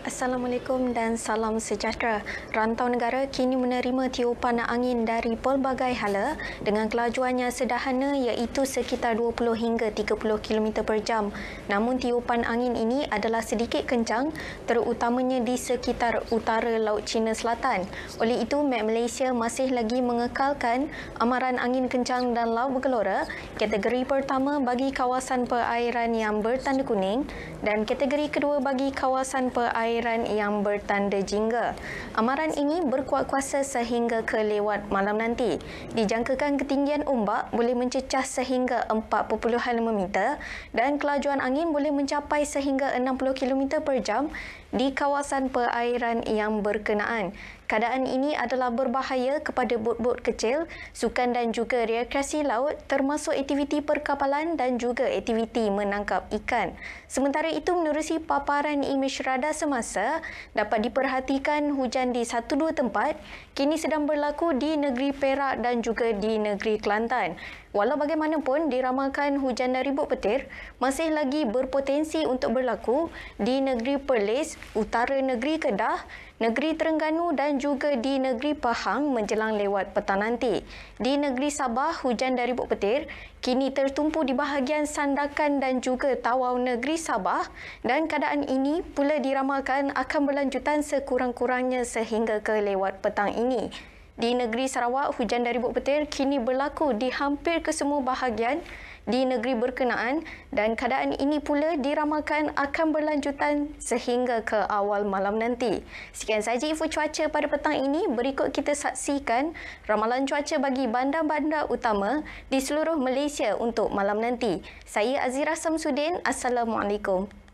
Assalamualaikum dan salam sejahtera. Rantau negara kini menerima tiupan angin dari pelbagai hala dengan kelajuannya sederhana iaitu sekitar 20 hingga 30 km per jam. Namun tiupan angin ini adalah sedikit kencang terutamanya di sekitar utara Laut Cina Selatan. Oleh itu, Met Malaysia masih lagi mengekalkan amaran angin kencang dan laut bergelora kategori pertama bagi kawasan perairan yang bertanda kuning dan kategori kedua bagi kawasan perairan perairan yang bertanda jingga. Amaran ini berkuat kuasa sehingga ke lewat malam nanti. Dijangkakan ketinggian ombak boleh mencecah sehingga 4.5 meter dan kelajuan angin boleh mencapai sehingga 60 km per jam di kawasan perairan yang berkenaan. Keadaan ini adalah berbahaya kepada bot-bot kecil, sukan dan juga rekreasi laut termasuk aktiviti perkapalan dan juga aktiviti menangkap ikan. Sementara itu menerusi paparan imej radar semasa, dapat diperhatikan hujan di satu dua tempat kini sedang berlaku di negeri Perak dan juga di negeri Kelantan. Walau bagaimanapun diramalkan hujan dari bot petir masih lagi berpotensi untuk berlaku di negeri Perlis, utara negeri Kedah, negeri Terengganu dan juga di negeri Pahang menjelang lewat petang nanti. Di negeri Sabah, hujan dari bot petir kini tertumpu di bahagian Sandakan dan juga Tawau negeri Sabah dan keadaan ini pula diramalkan akan berlanjutan sekurang-kurangnya sehingga ke lewat petang ini. Di negeri Sarawak, hujan dari buk petir kini berlaku di hampir kesemua bahagian di negeri berkenaan dan keadaan ini pula diramalkan akan berlanjutan sehingga ke awal malam nanti. Sekian sahaja info cuaca pada petang ini. Berikut kita saksikan ramalan cuaca bagi bandar-bandar utama di seluruh Malaysia untuk malam nanti. Saya Azira Samsudin. Assalamualaikum.